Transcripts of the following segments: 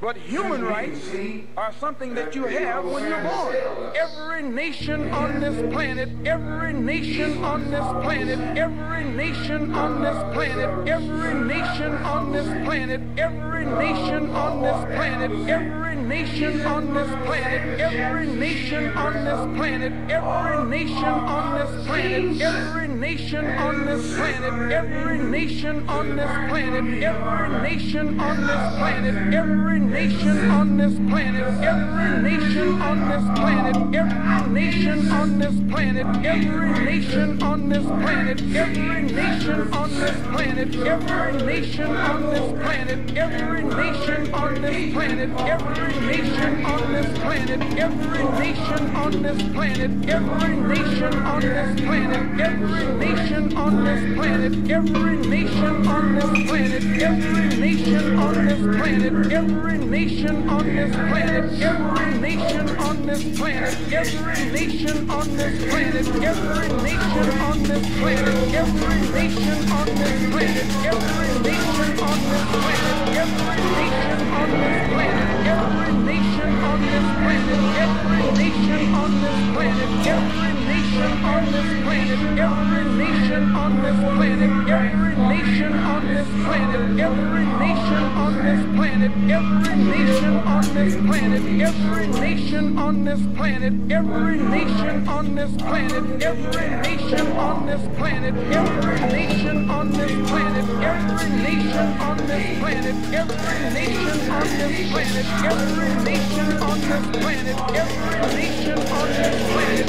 But human rights are something that you have when you're born. Every nation on this planet, every nation on this planet, every nation on this planet, every nation on this planet, every nation on this planet, every nation on this planet, every nation on this planet, every nation on this planet, every nation on this planet, every nation on this planet, every nation on this planet, every nation on this planet, every nation on this planet, every nation on this planet, every nation on this planet, every nation on this planet, every nation on this planet, every nation on this planet, every nation on this planet, every nation on this planet, every nation on this planet, every nation on this planet, every nation on this planet, every nation on this planet, every nation on this planet, every nation on this planet, every nation on this planet, every nation on this planet, every nation on this planet, every nation on this planet, every nation nation on this planet, every nation on this planet, every nation on this planet, every nation on this planet, every nation on this planet, every nation on this planet, every nation on this planet, every nation on this planet, every nation on this planet, every nation on this planet, every nation on this planet, every nation on this planet,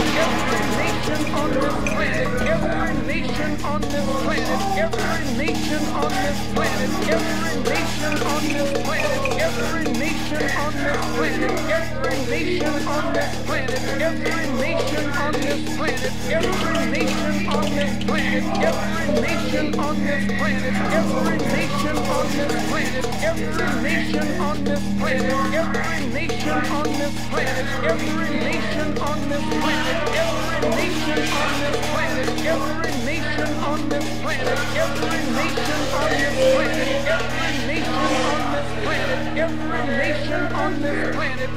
nation on this planet, every nation on this planet, every nation on this planet, every nation on this planet, every nation on this planet, every nation on this planet, every nation on this planet, every nation on this planet, every nation on this planet, every nation on this planet, every nation on this planet, every nation on this planet, every nation on this planet, every nation on this planet, every nation on this planet, every nation on this planet, every nation on this planet.